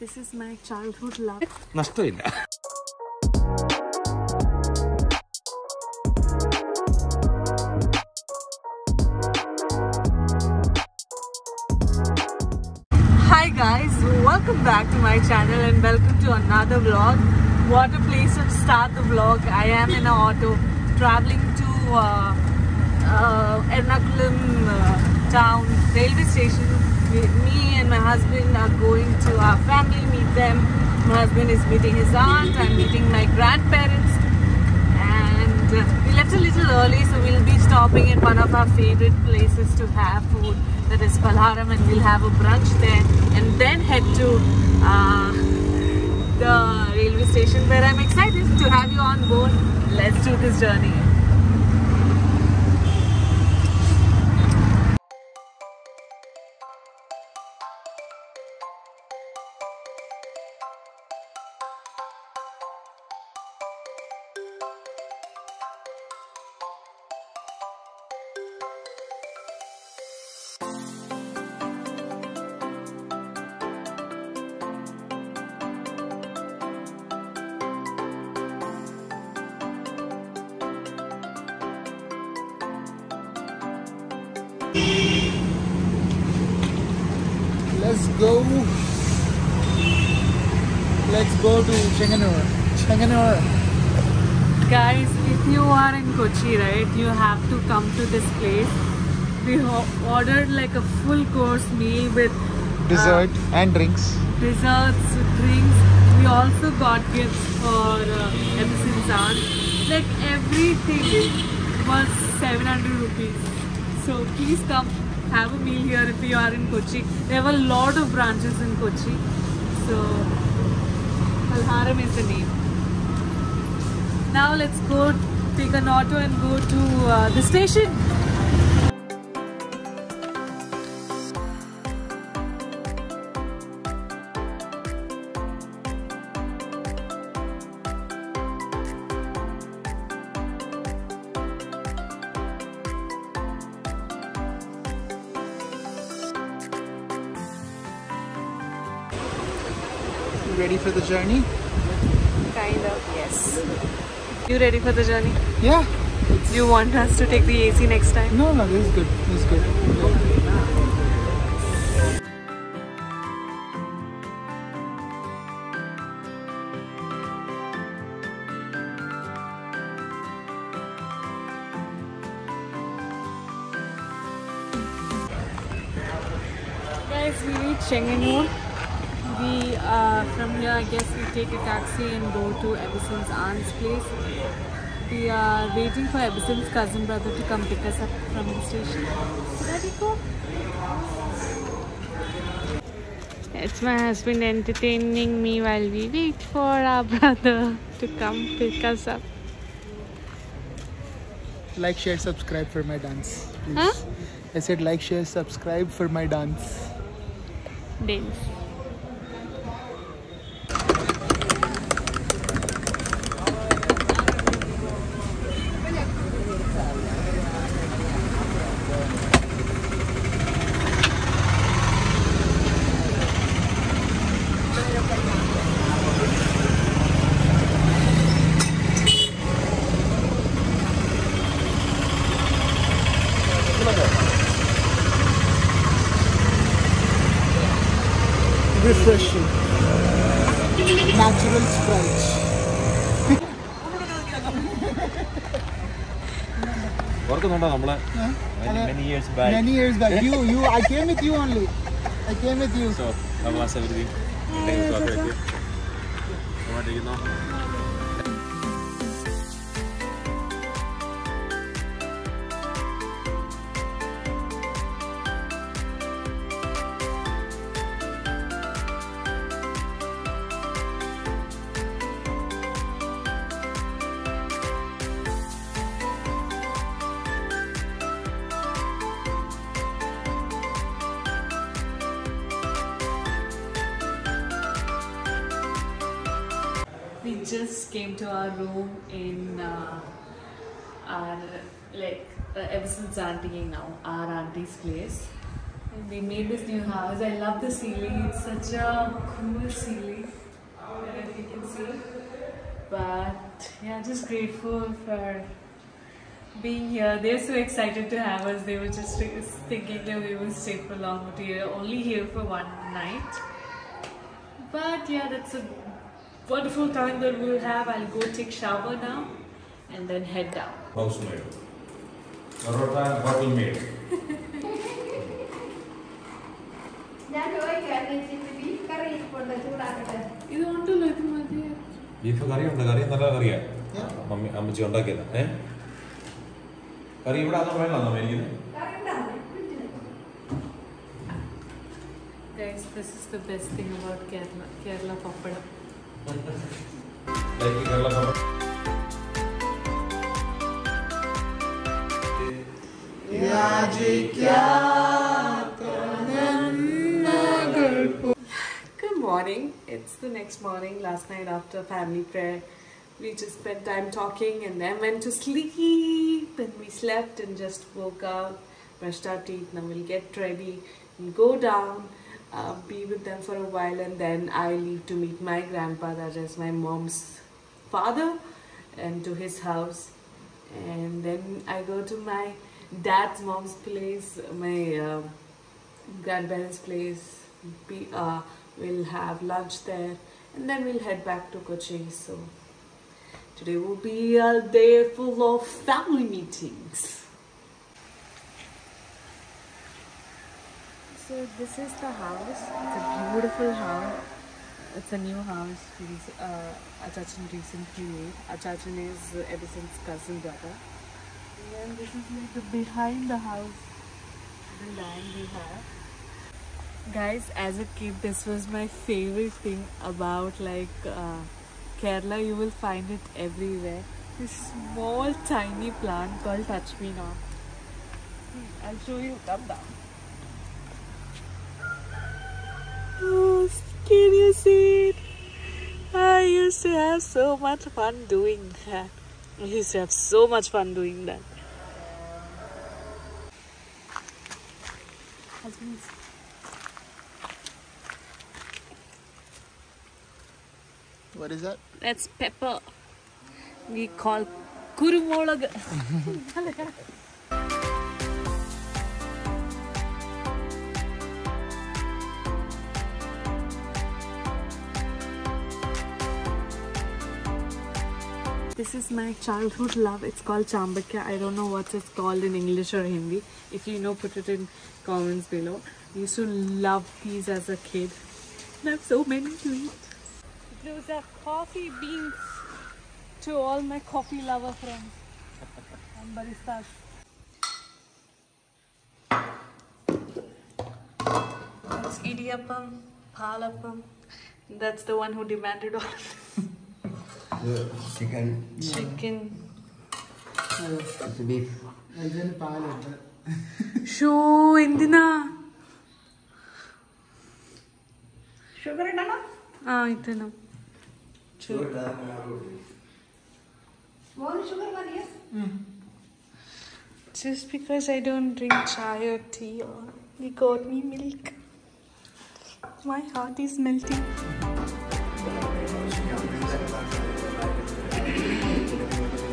This is my childhood love ನಷ್ಟು ಇಲ್ಲ Hi guys, welcome back to my channel and welcome to another vlog. What a place to start the vlog. I am in an auto traveling to uh, uh, Ernakulam uh, town railway station me and my husband are going to our family, meet them. My husband is meeting his aunt, I'm meeting my grandparents. And uh, we left a little early, so we'll be stopping at one of our favorite places to have food. That is Palaram, and we'll have a brunch there, and then head to uh, the railway station where I'm excited to have you on board. Let's do this journey. Go. Let's go to Chengannur. Chengannur. Guys, if you are in Kochi, right, you have to come to this place. We ordered like a full course meal with Dessert and drinks. desserts, drinks. We also got gifts for uh, Emerson's aunt. Like everything was 700 rupees. So please come have a meal here if you are in Kochi. They have a lot of branches in Kochi. So Alharam is the name. Now let's go take an auto and go to uh, the station. Ready for the journey? Kind of, yes. You ready for the journey? Yeah. You want us to take the AC next time? No, no, this is good. This is good. Guys, we reach Chengannur. We uh, from here, I guess we take a taxi and go to Eberson's aunt's place. We are waiting for Eberson's cousin brother to come pick us up from the station. So there we go. It's my husband entertaining me while we wait for our brother to come pick us up. Like, share, subscribe for my dance. Please. Huh? I said like, share, subscribe for my dance. Dance. Refreshing. Natural Sprite. ഓർക്കുന്നുണ്ടോ നമ്മളെ many years back Many years back. You, you, I came with you only. I came with you. So was everything നന്നായിട്ടിരിക്കുന്നു came to our room in uh, our like uh, ever since auntie now our auntie's place. And they made this new house. I love the ceiling. It's such a cool ceiling. As you can see. But yeah, just grateful for being here. They're so excited to have us. They were just thinking that we will stay for long, but we are only here for one night. But yeah, that's a wonderful time that we'll have. I'll go take shower now and then head down. Parotta hotel made ഞാൻ ചോദിക്കാൻ beef കറിയുണ്ട് കറി നല്ല കറിയാ. Mummy അമ്മച്ചി ഉണ്ടാക്കിയതാ. ഏ? കറി ഇവിടെ അതോ വേണോ മേടിക്കുന്നത് Guys, this is the best thing about Kerala. Kerala Pappadam. Good morning. It's the next morning. Last night after family prayer, we just spent time talking and then went to sleep and we slept and just woke up, brushed our teeth. Now we'll get ready and go down uh, be with them for a while, and then I leave to meet my grandpa, that is my mom's father, and to his house. And then I go to my dad's mom's place, my uh, grandparents' place. Uh, we'll have lunch there, and then we'll head back to Kochi. So today will be a day full of family meetings. So this is the house. It's a beautiful house. It's a new house. Uh, Achachan recently made. Achachan is Edison's cousin brother. And this is like the behind the house. The land we have. Guys, as a kid, this was my favorite thing about like uh, Kerala. You will find it everywhere. This small, tiny plant called Touch Me I'll show you. Come down. Oh, can you see it? I used to have so much fun doing that. I used to have so much fun doing that. Husbands. What is that? That's pepper. We call kurumolaga. This is my childhood love. It's called chambakya. I don't know what it's called in English or Hindi. If you know, put it in comments below. I used to love these as a kid. I have so many to eat. Those are coffee beans to all my coffee lover friends and baristas. That's idiyappam, palappam. That's the one who demanded all chicken chicken. Beef ഇതിന് പാലുണ്ട് show എന്തിനാ sugar ഇടണോ ആ ഇതന്നെ മോന് sugar മതിയോ Just because I don't drink chai or tea, or he got me milk. My heart is melting. She can't do that.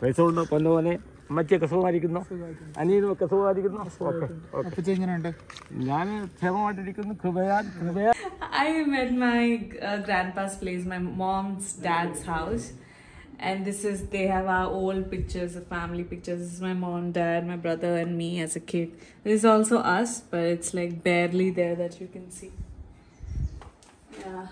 പൈസ കൊണ്ട് പൊന്നുപോലെ അമ്മച്ചിയൊക്കെ സുഖമായിരിക്കുന്നു അനിയനും ഒക്കെ സുഖമായിരിക്കുന്നു ഓക്കെ ഞാൻ ക്ഷേമമായിട്ടിരിക്കുന്നു കൃപയാ കൃപയാ I am at my uh, grandpa's place, my mom's dad's house. And this is, they have our old pictures, the family pictures. This is my mom, dad, my brother, and me as a kid. This is also us, but it's like barely there that you can see. Yeah.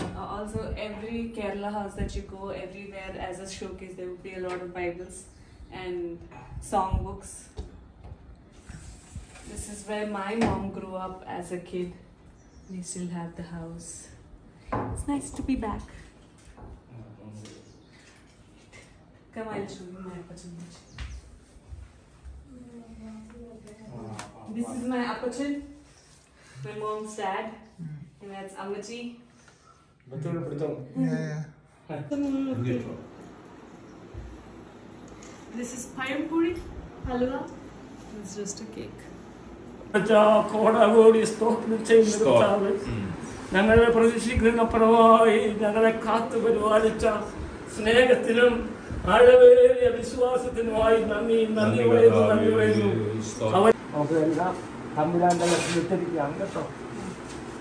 Uh, also, every Kerala house that you go, everywhere as a showcase, there would be a lot of Bibles and songbooks. This is where my mom grew up as a kid. We still have the house. It's nice to be back. Come, I'll show you my apachan. This is my apachan, my mom's dad, and that's Amaji. This is payam puri, halwa. It's just a cake. കോടാകോടി സ്തോത്രം ചെയ്യുന്ന കർത്താവേ. ഞങ്ങളെ പ്രവായി ഞങ്ങളെ കാത്തു പരിപാലിച്ച സ്നേഹത്തിനും ആഴവേറിയ വിശ്വാസത്തിനുമായി നന്ദി നന്ദി പറയുന്നു നന്ദി പറയുന്നു അവർ കേട്ടോ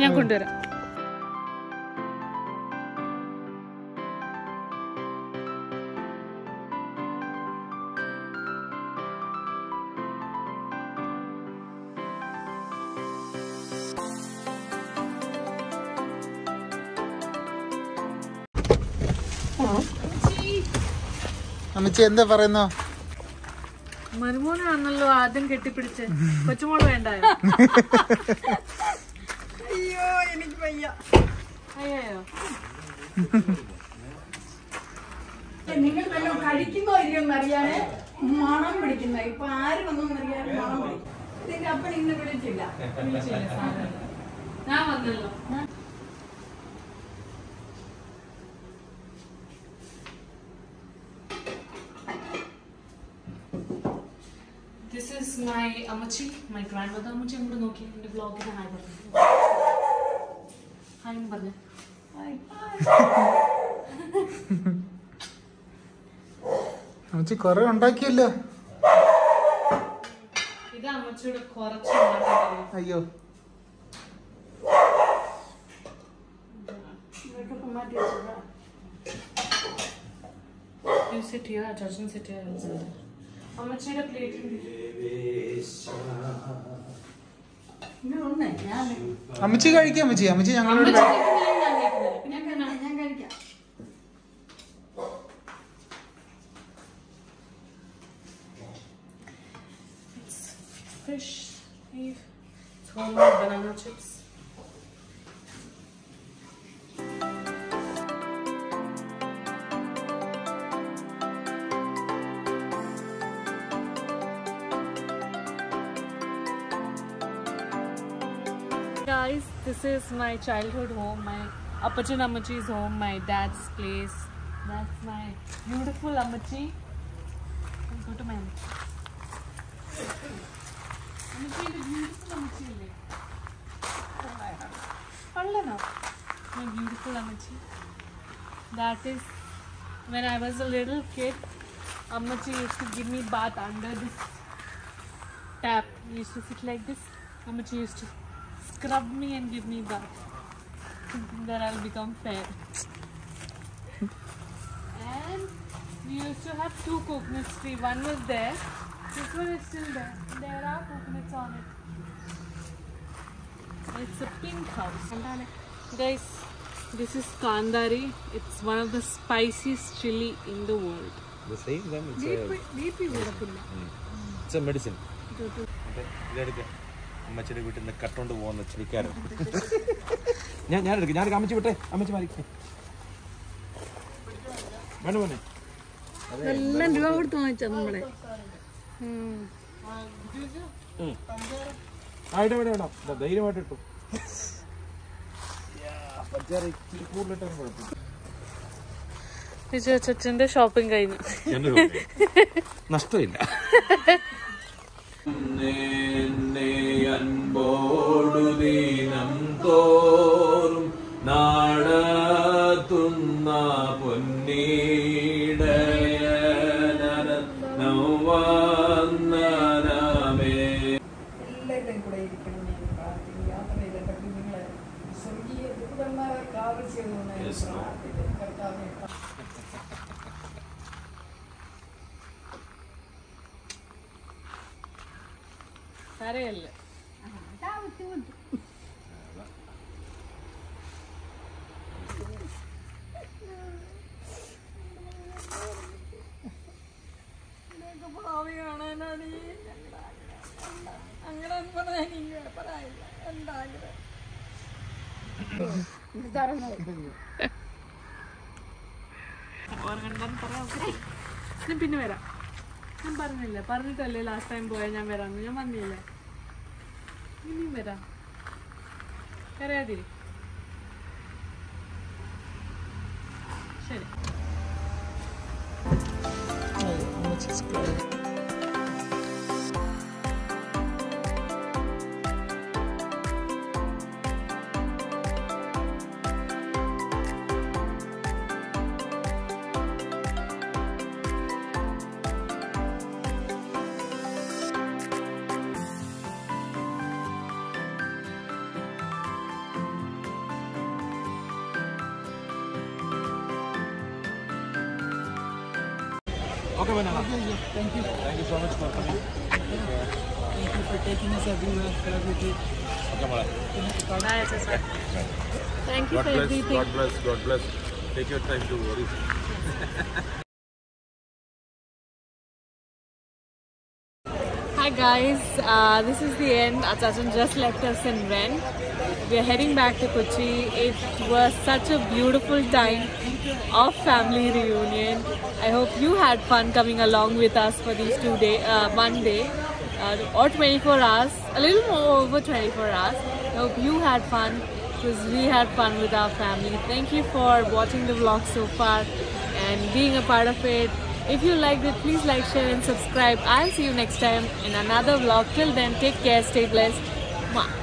ഞാൻ കൊണ്ടുവരാം. അമ്മച്ചി എന്താ പറയുന്നു? മരുമോനാണല്ലോ ആദ്യം കെട്ടിപ്പിടിച്ച്. കൊച്ചുമോൾ വേണ്ടായോ? എനിക്ക് വയ്യ. അയ്യോ നിങ്ങൾ വല്ലതും കഴിക്കുന്നോ ഇല്ലയോന്ന് അറിയാതെ മണം പിടിക്കുന്ന ഇപ്പൊ ആരും ഒന്നും അറിയാതെ മണം പിടിക്കും. ഇതിന്റെ അപ്പം ഇന്ന് വിളിച്ചില്ല. ഞാൻ വന്നല്ലോ. ദിസ് ഈസ് മൈ അമ്മച്ചി മൈ ഗ്രാൻഡ് മദർ അമ്മച്ചി. അങ്ങോട്ട് നോക്കി എന്റെ ബ്ലോഗിൽ ആയി പറഞ്ഞു പറഞ്ഞു. അമ്മച്ചി കൊറേ ഉണ്ടാക്കിയല്ലോ. ഇത് അമ്മച്ചിയുടെ കുറച്ച് അയ്യോ. അമ്മച്ചിയുടെ പ്ലേറ്റ് അമ്മച്ചി കഴിക്കാം അമ്മച്ചി അമ്മച്ചി ഞങ്ങളോട് fish, beef, it's homemade banana chips. guys, this is my childhood home, my Apachen Amachi's home, my dad's place. That's my beautiful Amachi. Go to my Amachi. Amachi, the beautiful Amachi. My beautiful Amachi. That is when I was a little kid, Amachi used to give me bath under this tap. He used to sit like this. Amachi used to scrub me and give me back, thinking that I'll become fair. and we used to have two coconuts tree. One was there, this one is still there. There are coconuts on it. It's a pink house. Guys, this is kandari. It's one of the spiciest chili in the world. The same thing? Mm. It's a medicine. അമ്മച്ചിയുടെ വീട്ടിൽ നിന്ന് കട്ടോണ്ട് പോകുന്ന ചിരിക്കാരൻ ഞാൻ ഞാൻ എടുക്കും. ഞാൻ അമ്മച്ചി വിട്ടെ. അമ്മച്ചി മാറി. വേണ്ട എല്ലാം രൂപ കൊടുത്ത് വാങ്ങിച്ചാ നമ്മളെ. ധൈര്യമായിട്ട് ഇട്ടു പഞ്ചാര ഇച്ചിരി കൂടുതലിട്ടാലും കുഴപ്പമില്ല വിജയ ചച്ചന്റെ ഷോപ്പിംഗ് കഴിഞ്ഞു. നഷ്ടമില്ല. അൻപോടു ദീനം തോറും നാടത്തുന്ന പൊന്നീടയന കാവൽ ഭാവി കാണാനാണ് പിന്നെ വരാം. ഞാൻ പറഞ്ഞില്ല പറഞ്ഞിട്ടല്ലേ ലാസ്റ്റ് ടൈം പോയാൽ ഞാൻ വരാമെന്ന് ഞാൻ വന്നില്ലേ? ini merah. Karya diri. Okay, banana. Yeah, yeah, thank you. Thank you so much for coming. Thank you for taking us everywhere. Celebrity. Okay, മോളെ. Bye, sister. Thank you God for bless, everything. God bless, God bless. Take your time to worry. Hi guys, uh, this is the end. Achachan just left us in Ren. We are heading back to Kochi. It was such a beautiful time of family reunion. I hope you had fun coming along with us for these two day, uh, one day, uh, or 24 hours, a little more over 24 hours. I hope you had fun because we had fun with our family. Thank you for watching the vlog so far and being a part of it. If you liked it, please like, share, and subscribe. I'll see you next time in another vlog. Till then, take care, stay blessed. Mwah.